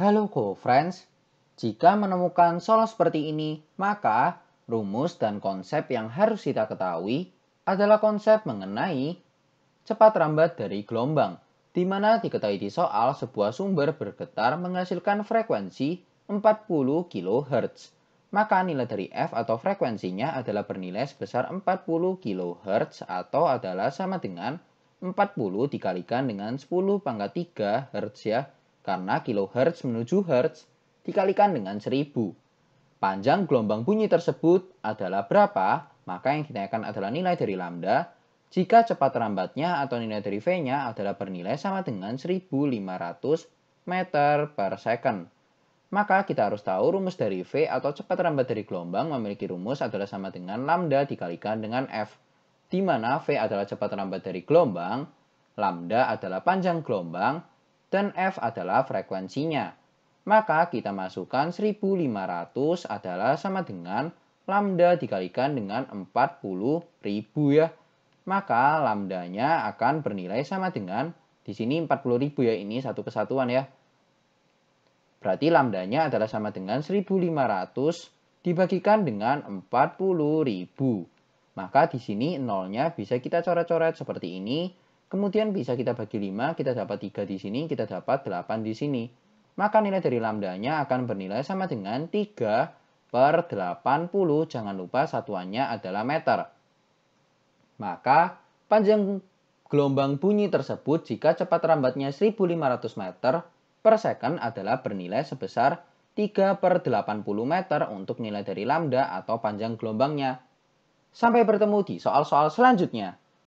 Halo co-friends, jika menemukan soal seperti ini, maka rumus dan konsep yang harus kita ketahui adalah konsep mengenai cepat rambat dari gelombang, di mana diketahui di soal sebuah sumber bergetar menghasilkan frekuensi 40 kHz. Maka nilai dari F atau frekuensinya adalah bernilai sebesar 40 kHz atau adalah sama dengan 40 dikalikan dengan 10 pangkat 3 Hz ya karena kilohertz menuju hertz dikalikan dengan 1000. Panjang gelombang bunyi tersebut adalah berapa? Maka yang ditanyakan adalah nilai dari lambda jika cepat rambatnya atau nilai dari V-nya adalah bernilai sama dengan 1500 meter per second. Maka kita harus tahu rumus dari V atau cepat rambat dari gelombang memiliki rumus adalah sama dengan lambda dikalikan dengan F. Di mana V adalah cepat rambat dari gelombang, lambda adalah panjang gelombang, dan F adalah frekuensinya. Maka kita masukkan 1500 adalah sama dengan lambda dikalikan dengan 40.000 ya. Maka lambdanya akan bernilai sama dengan di sini 40.000 ya ini satu kesatuan ya. Berarti lambdanya adalah sama dengan 1500 dibagikan dengan 40.000. Maka di sini nolnya bisa kita coret-coret seperti ini Kemudian bisa kita bagi 5, kita dapat 3 di sini, kita dapat 8 di sini. Maka nilai dari lambdanya akan bernilai sama dengan 3 per 80, jangan lupa satuannya adalah meter. Maka panjang gelombang bunyi tersebut jika cepat rambatnya 1500 meter per second adalah bernilai sebesar 3 per 80 meter untuk nilai dari lambda atau panjang gelombangnya. Sampai bertemu di soal-soal selanjutnya.